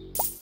you.